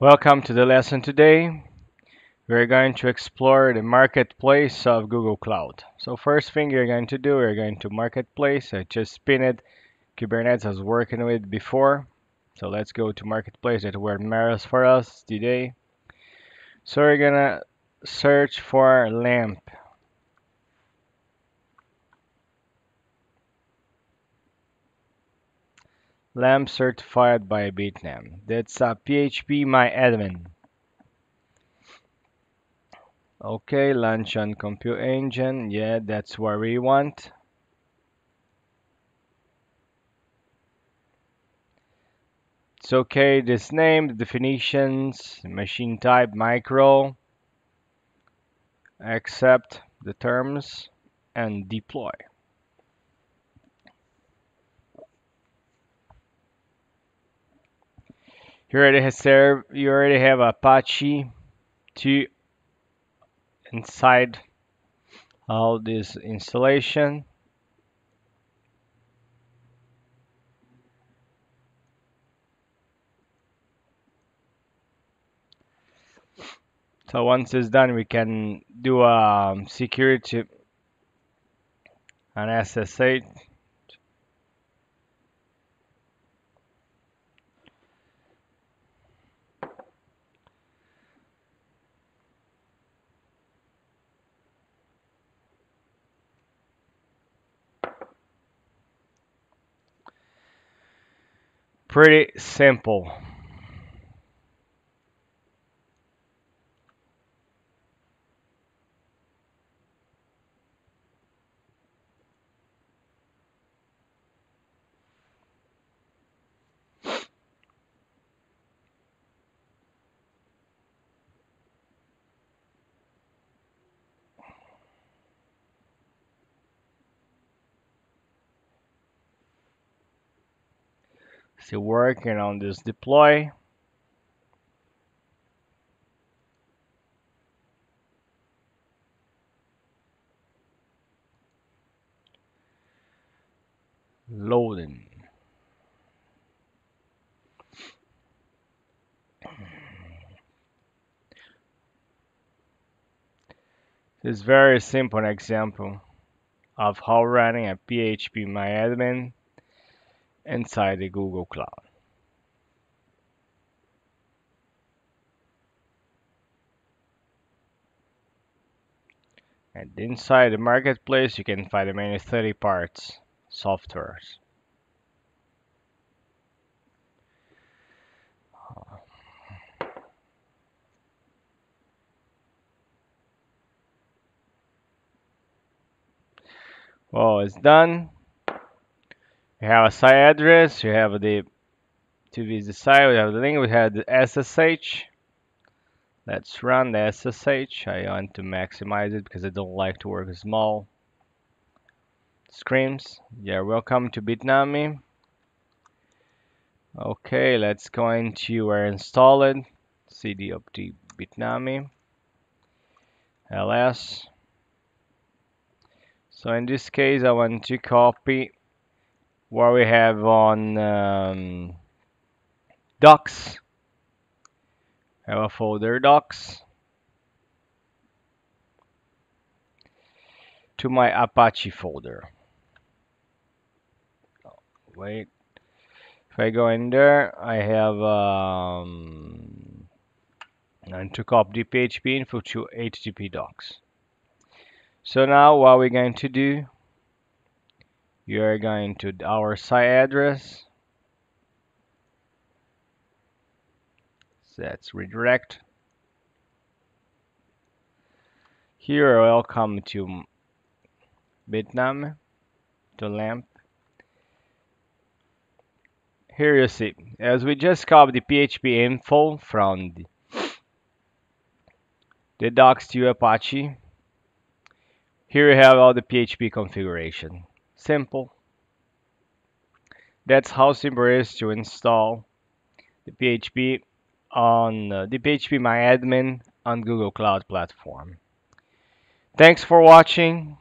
Welcome to the lesson today. We're going to explore the marketplace of Google Cloud. So first thing you're going to do, we're going to marketplace. I just pinned Kubernetes I was working with before. So let's go to marketplace that word matters for us today. So we're gonna search for LAMP. LAMP certified by Bitnami. That's uh, a PHP my admin. Okay, launch on Compute Engine. Yeah, that's what we want. It's okay, this name, the definitions, machine type, micro, accept the terms, and deploy. You already have serve, you already have Apache 2 inside all this installation. So once it's done, we can do a um, security an SSH pretty simple. Still working on this deploy. Loading. This is very simple example of how running a PHP MyAdmin inside the Google Cloud. And inside the marketplace, you can find many 30 parts softwares. Well, it's done. You have a site address, you have the to visit the site, we have the link, we have the SSH. Let's run the SSH. I want to maximize it because I don't like to work small screens. Yeah, welcome to Bitnami. Okay, let's go into where installed. cd opt Bitnami. ls. So in this case, I want to copy what we have on um, docs. Have a folder docs to my Apache folder. wait, if I go in there, I have um, and to copy the PHP info to HTTP docs. So now what we're going to do you're going to our site address. That's redirect. Here welcome to Bitnami to LAMP. Here you see as we just copied the PHP info from the, the docs to Apache here you have all the PHP configuration simple. That's how simple it is to install the PHP on uh, the PHP MyAdmin on Google Cloud Platform. Thanks for watching.